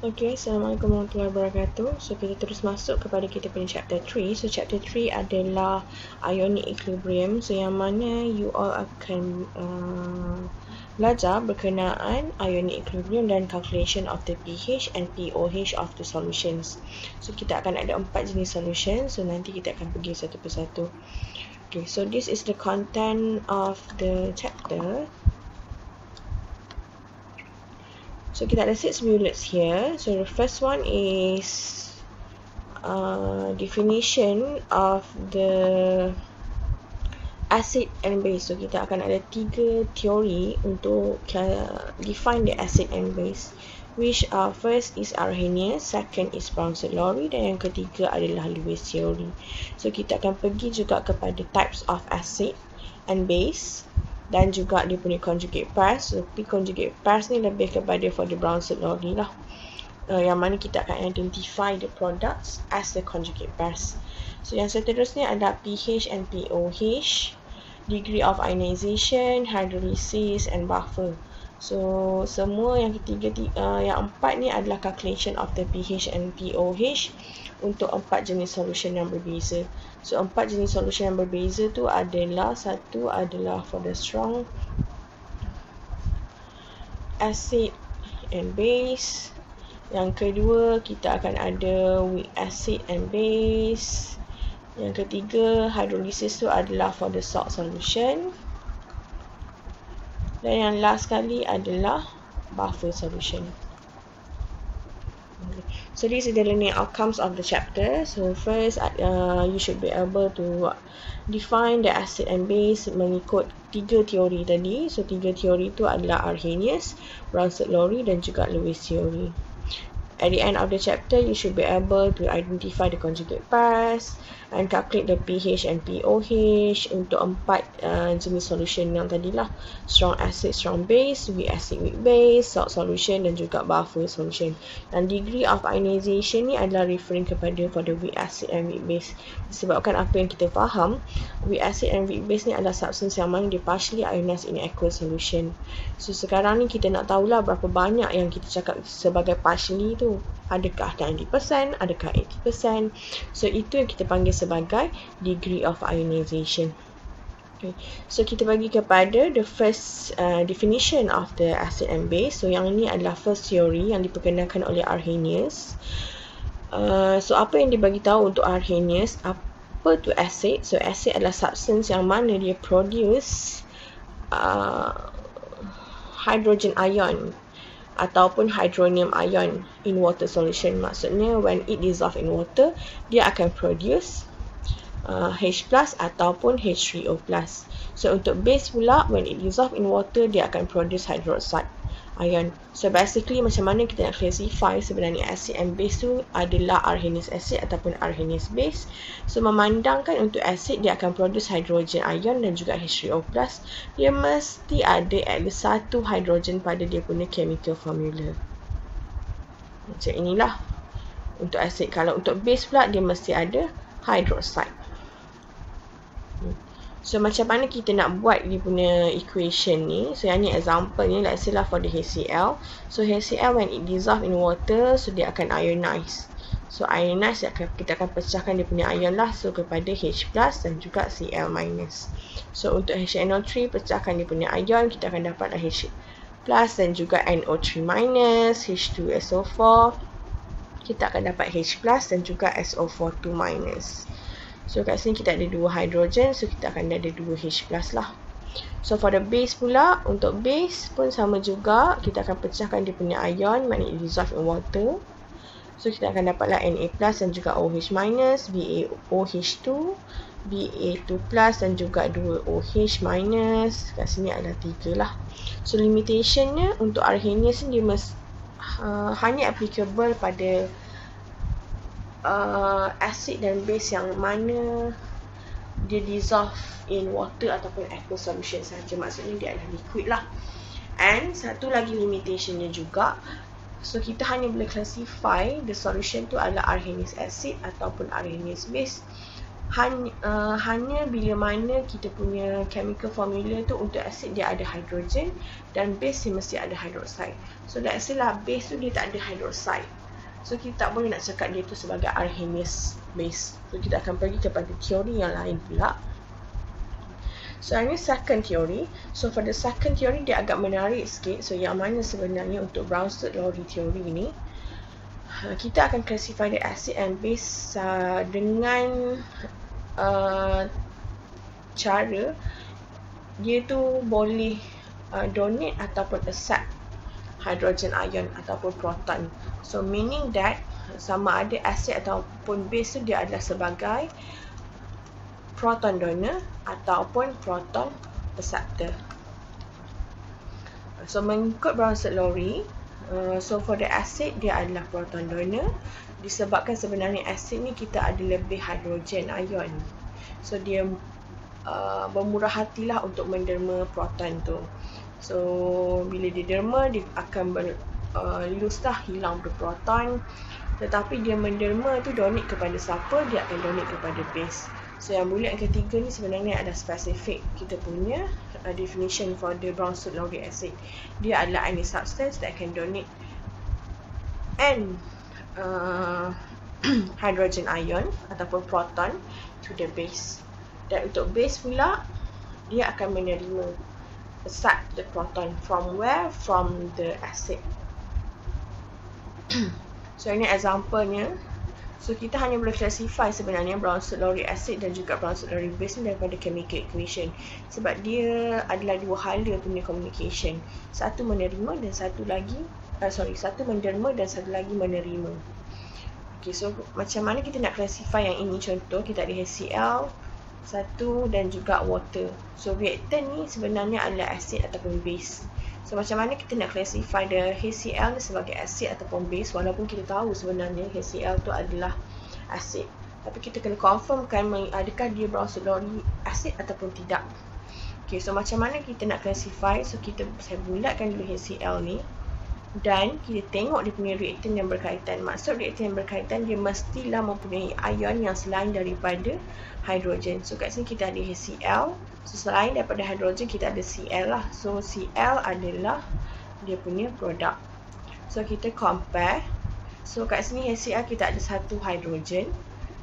Okay, Assalamualaikum warahmatullahi wabarakatuh. So, kita terus masuk kepada kita punya chapter 3. So, chapter 3 adalah ionic equilibrium. So, yang mana you all akan uh, belajar berkenaan ionic equilibrium dan calculation of the pH and pOH of the solutions. So, kita akan ada empat jenis solution. So, nanti kita akan pergi satu persatu. Okay, so this is the content of the chapter. So kita ada six bullets here. So the first one is uh, definition of the acid and base. So kita akan ada tiga teori untuk uh, define the acid and base. Which uh, first is Arrhenius, second is Brown-Lowry dan yang ketiga adalah Lewis theory. So kita akan pergi juga kepada types of acid and base dan juga dia punya conjugate pairs tapi conjugate pairs ni lebih kepada for the brown lorry lah. Uh, yang mana kita akan identify the products as the conjugate pairs so yang seterusnya adalah pH and pOH degree of ionization hydrolysis and buffer. So semua yang ketiga uh, yang empat ni adalah calculation of the pH and pOH untuk empat jenis solution yang berbeza. So empat jenis solution yang berbeza tu adalah satu adalah for the strong acid and base. Yang kedua kita akan ada weak acid and base. Yang ketiga hydrolysis tu adalah for the salt solution. Dan yang last sekali adalah buffer solution. So this is the learning outcomes of the chapter. So first, uh, you should be able to define the acid and base mengikut tiga teori tadi. So tiga teori itu adalah Arrhenius, Bronsted-Lowry dan juga Lewis theory. At the end of the chapter, you should be able to identify the conjugate pairs, and calculate the pH and pOH untuk empat uh, jenis solution yang tadi lah strong acid strong base weak acid weak base salt solution dan juga buffer solution. Dan degree of ionization ni adalah referring kepada for the weak acid and weak base. Disebabkan apa yang kita faham weak acid and weak base ni adalah substance yang mana dia partially ionized in aqueous solution. So sekarang ni kita nak tahulah berapa banyak yang kita cakap sebagai partially tu. Adakah 90% adakah 80% so itu yang kita panggil sebagai degree of ionization. Okay. So kita bagi kepada the first uh, definition of the acid and base. So yang ini adalah first theory yang diperkenalkan oleh Arrhenius. Uh, so apa yang dibagi tahu untuk Arrhenius? Apa tu acid? So acid adalah substance yang mana dia produce uh, hydrogen ion ataupun hydronium ion in water solution. Maksudnya when it dissolve in water, dia akan produce uh, H plus ataupun H3O plus. So untuk base pula when it dissolve in water dia akan produce hydroxide ion. So basically macam mana kita nak classify sebenarnya acid and base tu adalah Arrhenius acid ataupun Arrhenius base. So memandangkan untuk acid dia akan produce hydrogen ion dan juga H3O plus. Dia mesti ada at least satu hydrogen pada dia punya chemical formula. Macam inilah untuk acid. Kalau untuk base pula dia mesti ada hydroxide. So macam mana kita nak buat dia punya equation ni? So yang ni example ni Let's say lah for the HCl So HCl when it dissolve in water So dia akan ionize. So ionize kita akan pecahkan dia punya ion lah. So kepada H plus dan juga Cl minus. So untuk HNO3 pecahkan dia punya ion Kita akan dapat H plus dan juga NO3 minus H2SO4 Kita akan dapat H plus dan juga SO42 minus So kat sini kita ada dua hydrogen So kita akan ada dua H plus lah. So for the base pula Untuk base pun sama juga. Kita akan pecahkan dia punya ion Mana it dissolve in water. So kita akan dapatlah Na plus dan juga OH minus BaOH2 Ba2 plus dan juga 2OH minus. Kat sini ada tiga lah. So limitationnya untuk Arrhenius ni dia mesti uh, hanya applicable pada uh, acid dan base yang mana dia dissolve in water ataupun aqueous solution saja maksudnya dia adalah liquid lah and satu lagi limitationnya juga so kita hanya boleh classify the solution tu adalah Arrhenius acid ataupun Arrhenius base hanya, uh, hanya bila mana kita punya chemical formula tu untuk acid dia ada hydrogen dan base dia mesti ada hydroxide. So let's say lah base tu dia tak ada hydroxide. So kita tak boleh nak cakap dia tu sebagai Arrhenius base. So kita akan pergi kepada teori yang lain pula. So ini second theory. So for the second theory dia agak menarik sikit. So yang mana sebenarnya untuk Brownstedt-Lowry theory ni kita akan classify the acid and base uh, dengan uh, cara dia tu boleh uh, donate ataupun accept hydrogen ion ataupun proton. So meaning that sama ada acid ataupun base tu dia adalah sebagai proton donor ataupun proton acceptor. So mengikut Brownstedt-Lowry, uh, so for the acid dia adalah proton donor disebabkan sebenarnya asid ni kita ada lebih hidrogen ion so dia uh, bermurah hatilah untuk menderma proton tu so bila dia derma dia akan ber, uh, loose lah hilang berproton tetapi dia menderma tu donate kepada siapa dia akan donate kepada base. So yang bulat ketiga ni sebenarnya ada spesifik kita punya uh, definition for the brown soot lauric acid. Dia adalah any substance that can donate and uh, hydrogen ion ataupun proton to the base. Dan untuk base pula, dia akan menerima accept the proton from where? From the acid. so ini example-nya. So kita hanya boleh classify sebenarnya brown lauric acid dan juga brown lauric base ni daripada chemical equation. Sebab dia adalah dua hala punya communication. Satu menerima dan satu lagi uh, sorry satu menderma dan satu lagi menerima Okay, so macam mana kita nak classify yang ini contoh kita ada HCl satu dan juga water. So reactant ni sebenarnya adalah acid ataupun base. So macam mana kita nak classify the HCl ni sebagai acid ataupun base? Walaupun kita tahu sebenarnya HCl tu adalah acid tapi kita kena confirmkan adakah dia brown acid ataupun tidak. Okay, so macam mana kita nak classify? So kita saya bulatkan dulu HCl ni dan kita tengok dia punya reaktan yang berkaitan. Maksud reaktan yang berkaitan dia mestilah mempunyai ion yang selain daripada hidrogen. So kat sini kita ada HCl. So selain daripada hidrogen kita ada Cl lah. So Cl adalah dia punya produk. So kita compare. So kat sini HCl kita ada satu hidrogen.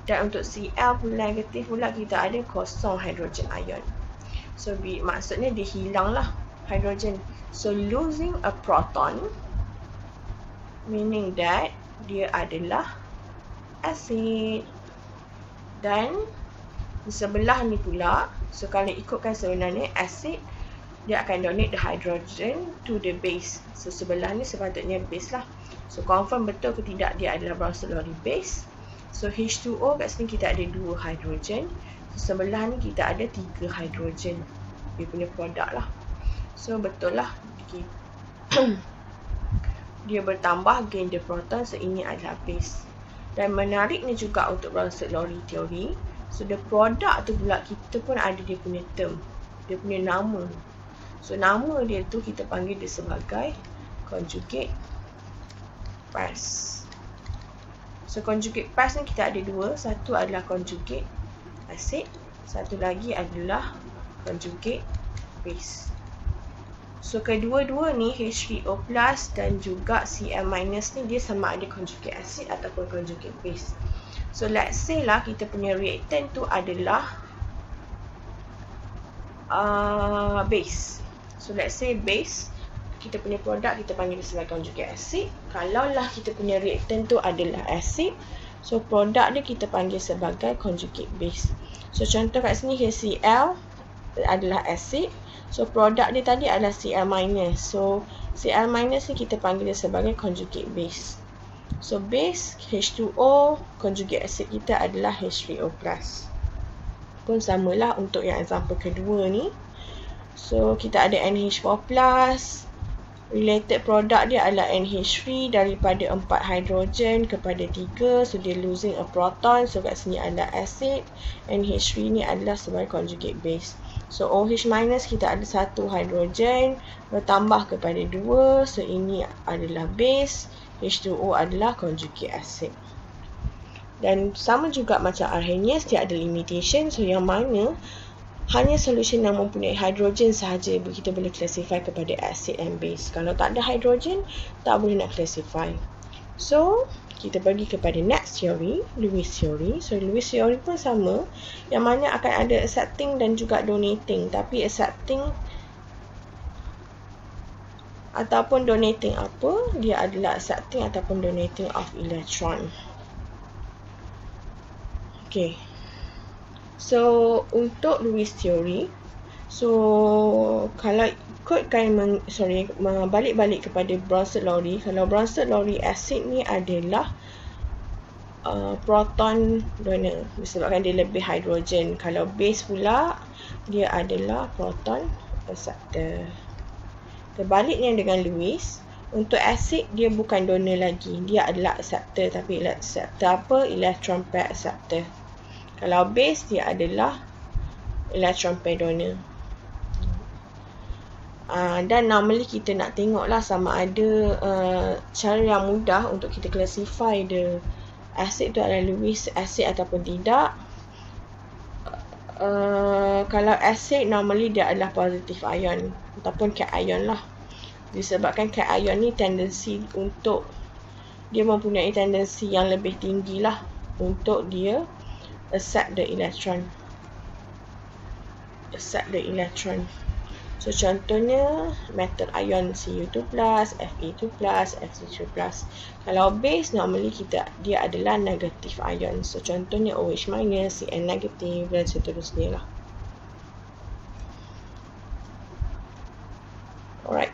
Dan untuk Cl pula negatif pula kita ada kosong hidrogen ion. So maksudnya dia hilang lah hidrogen. So losing a proton meaning that dia adalah acid. Dan di sebelah ni pula so kalau ikutkan sebenarnya acid dia akan donate the hydrogen to the base. So sebelah ni sepatutnya base lah. So confirm betul ke tidak dia adalah Brownsville base. So H2O kat sini kita ada dua hydrogen. So sebelah ni kita ada tiga hydrogen. Dia punya produk lah. So betul lah. Okay. dia bertambah gain the proton so ini adalah base. Dan menariknya juga untuk Brownsville-Lowry theory so the product tu pula kita pun ada dia punya term dia punya nama. So nama dia tu kita panggil dia sebagai conjugate pairs so conjugate pairs ni kita ada dua. Satu adalah conjugate acid satu lagi adalah conjugate base So kedua-dua ni H3O plus dan juga Cl minus ni dia sama ada conjugate acid ataupun conjugate base. So let's say lah kita punya reactant tu adalah uh, base. So let's say base kita punya produk kita panggil sebagai conjugate acid. Kalau lah kita punya reactant tu adalah acid, so produk dia kita panggil sebagai conjugate base. So contoh kat sini HCl adalah acid So produk dia tadi adalah Cl minus. So Cl minus ni kita panggil dia sebagai conjugate base. So base H2O conjugate acid kita adalah H3O+. Pun samalah untuk yang example kedua ni. So kita ada NH4+. Related produk dia adalah NH3 daripada 4 hydrogen kepada 3. So dia losing a proton. So kat sini ada acid. NH3 ni adalah sebagai conjugate base. So OH minus kita ada satu hidrogen bertambah kepada dua. So ini adalah base. H2O adalah conjugate acid. Dan sama juga macam arrhenius, dia ada limitation. So, yang mana hanya solution yang mempunyai hidrogen sahaja kita boleh classify kepada acid and base. Kalau tak ada hidrogen, tak boleh nak classify. So, kita pergi kepada next theory, Lewis theory. So, Lewis theory pun sama, yang mana akan ada accepting dan juga donating. Tapi accepting ataupun donating apa, dia adalah accepting ataupun donating of electron. Okay. So, untuk Lewis theory, so kalau ikutkan meng, sorry balik-balik kepada Bronsted Lowry kalau Bronsted Lowry acid ni adalah uh, proton donor disebabkan dia lebih hidrogen. Kalau base pula dia adalah proton acceptor terbaliknya dengan Lewis untuk acid dia bukan donor lagi. Dia adalah acceptor tapi acceptor apa? Electron pair acceptor kalau base dia adalah electron pair donor Uh, dan normally kita nak tengok lah sama ada uh, cara yang mudah untuk kita classify the acid tu adalah Lewis acid ataupun tidak. Uh, kalau acid normally dia adalah positive ion ataupun cation ion lah. Disebabkan cation ion ni tendensi untuk dia mempunyai tendensi yang lebih tinggi lah untuk dia accept the electron. Accept the electron. So contohnya metal ion Cu2+, Fe2+, Fe3+. Kalau base normally kita dia adalah negative ion. So contohnya OH-, Cn negative dan seterusnya lah. Alright.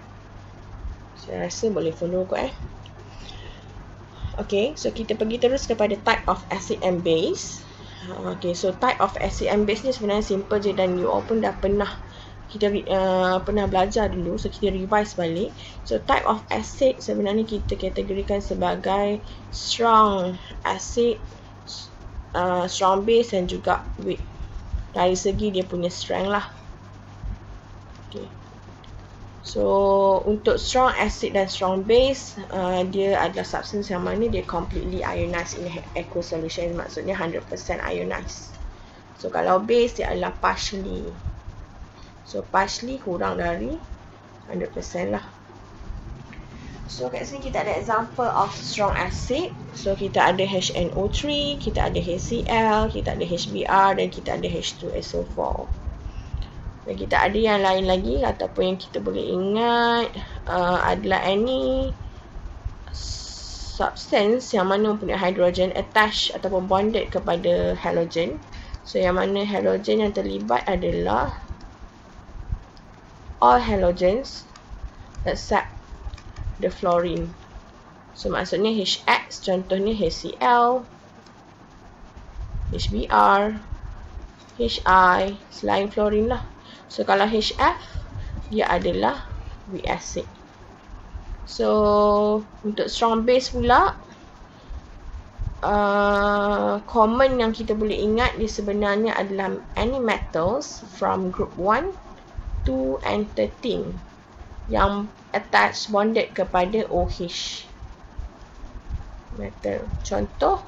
Saya rasa boleh follow kot eh. Okay, so kita pergi terus kepada type of acid and base. Okay, so type of acid and base ni sebenarnya simple je dan you all pun dah pernah kita uh, pernah belajar dulu. So kita revise balik. So type of acid sebenarnya kita kategorikan sebagai strong acid uh, strong base dan juga weak. Dari segi dia punya strength lah. Okay. so untuk strong acid dan strong base uh, dia adalah substance yang mana dia completely ionized in aqueous solution. Maksudnya 100% ionized. So kalau base dia adalah partially So partially kurang dari 100% lah. So kat sini kita ada example of strong acid. So kita ada HNO3, kita ada HCl, kita ada HBr dan kita ada H2SO4. Dan kita ada yang lain lagi ataupun yang kita boleh ingat uh, adalah any substance yang mana mempunyai hydrogen attached ataupun bonded kepada halogen. So yang mana halogen yang terlibat adalah all halogens except the fluorine. So maksudnya HX contohnya HCl, HBr, HI selain fluorine lah. So kalau HF dia adalah weak acid. So untuk strong base pula uh, common yang kita boleh ingat dia sebenarnya adalah any metals from group 1 2 and 13 yang attach bonded kepada OH metal. Contoh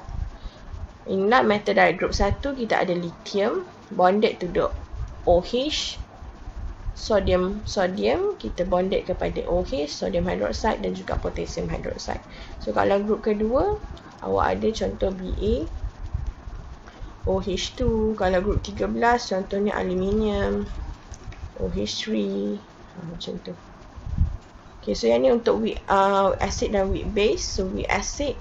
inilah metal dari group 1 kita ada lithium bonded to the OH sodium sodium kita bonded kepada OH sodium hydroxide dan juga potassium hydroxide. So kalau group kedua awak ada contoh BA OH2 kalau group 13 contohnya aluminium OH3 ha, macam tu Okay, so yang ni untuk weak, uh, acid dan weak base. So, weak acid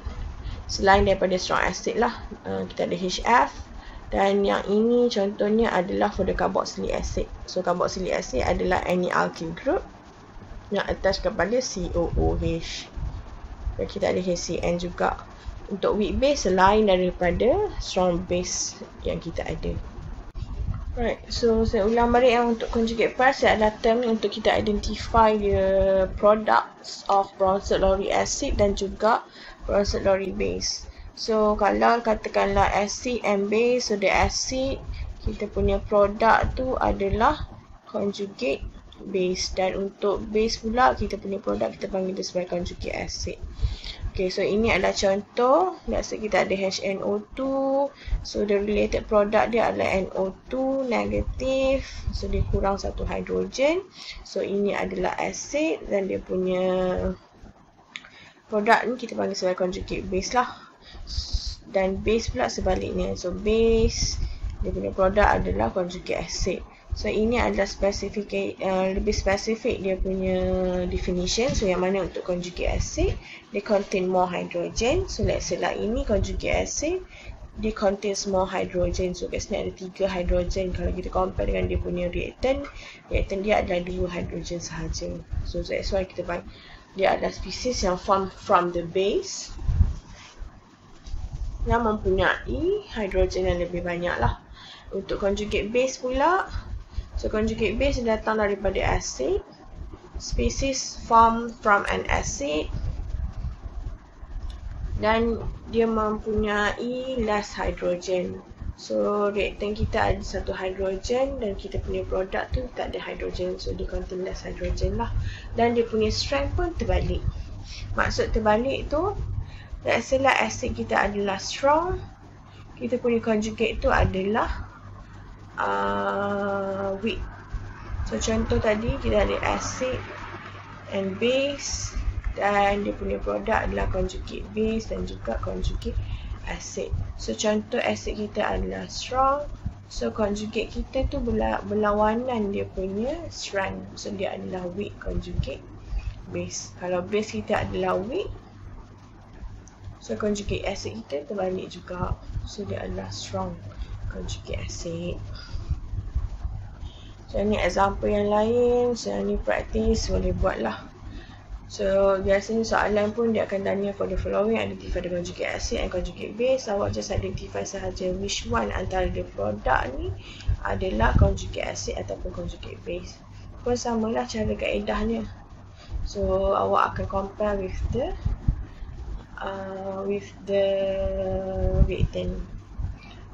selain daripada strong acid lah. Uh, kita ada HF. Dan yang ini contohnya adalah for the carboxylic acid. So, carboxylic acid adalah any alkyl group yang attach kepada COOH. Dan kita ada HCN juga. Untuk weak base selain daripada strong base yang kita ada. Right, so saya ulang balik yang untuk conjugate saya adalah term untuk kita identify the products of bronzed lauric acid dan juga bronzed lauric base. So kalau katakanlah acid and base, so the acid kita punya produk tu adalah conjugate base dan untuk base pula kita punya produk kita panggil dia sebagai conjugate acid. Okay, so ini adalah contoh. Let's say kita ada HNO2. So, the related product dia adalah NO2 negatif. So, dia kurang satu hidrogen. So, ini adalah acid dan dia punya produk ni kita panggil sebagai conjugate base lah. Dan base pula sebaliknya. So, base dia punya produk adalah conjugate acid. So ini adalah spesifik uh, lebih spesifik dia punya definition. So yang mana untuk conjugate acid they contain more hydrogen. So let's say lah ini conjugate acid dia contains more hydrogen. So kat sini ada tiga hydrogen kalau kita compare dengan dia punya reactant. Reactant dia adalah dua hydrogen sahaja. So that's why kita buy dia adalah spesies yang form from the base yang mempunyai hydrogen yang lebih banyak lah. Untuk conjugate base pula, So conjugate base datang daripada acid. Species form from an acid. Dan dia mempunyai less hydrogen. So reactant kita ada satu hydrogen dan kita punya produk tu tak ada hydrogen. So dia contain less hydrogen lah. Dan dia punya strength pun terbalik. Maksud terbalik tu, let's say lah acid kita adalah strong. Kita punya conjugate tu adalah uh, weak. So contoh tadi kita ada acid and base dan dia punya produk adalah conjugate base dan juga conjugate acid. So contoh acid kita adalah strong. So conjugate kita tu berlawanan dia punya strength. So dia adalah weak conjugate base. Kalau base kita adalah weak, so conjugate acid kita terbalik juga. So dia adalah strong conjugate acid. So ni example yang lain, so ni practice boleh buat lah. So biasanya soalan pun dia akan tanya for the following identify the conjugate acid and conjugate base. Awak just identify sahaja which one antara the produk ni adalah conjugate acid ataupun conjugate base. Pun samalah cara kaedahnya. So awak akan compare with the uh, with the reactant.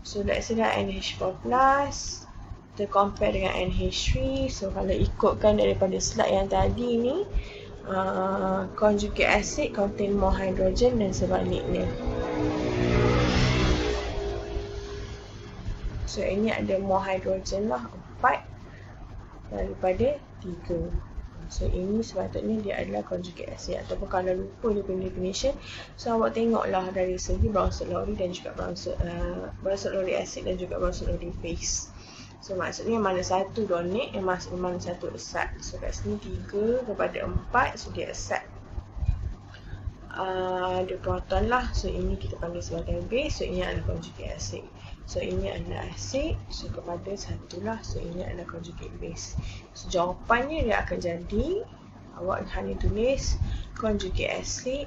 So let's say that NH4 plus kita compare dengan NH3 so kalau ikutkan daripada slide yang tadi ni uh, conjugate acid contain more hydrogen dan sebaliknya. So ini ada more hydrogen lah 4 daripada 3 So ini sepatutnya dia adalah conjugate acid ataupun kalau lupa dia punya definition. So awak tengoklah dari segi Brown-Searle dan juga Brown-Searle uh, acid dan juga Brown-Searle base. So maksudnya mana satu donate yang masuk mana satu accept. So kat sini tiga kepada empat so dia accept. Uh, dia proton lah. So ini kita panggil sebagai base. So ini adalah conjugate acid. So ini adalah acid. So kepada satu lah. So ini adalah conjugate base. So jawapannya dia akan jadi awak hanya tulis conjugate acid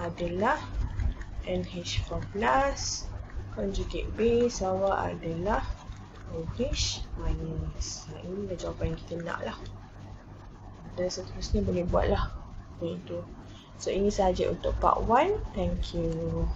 adalah NH4 plus conjugate base awak adalah OH minus. Nah, ini dah jawapan yang kita nak lah. Dan seterusnya boleh buat lah. So, ini sahaja untuk part 1. Thank you.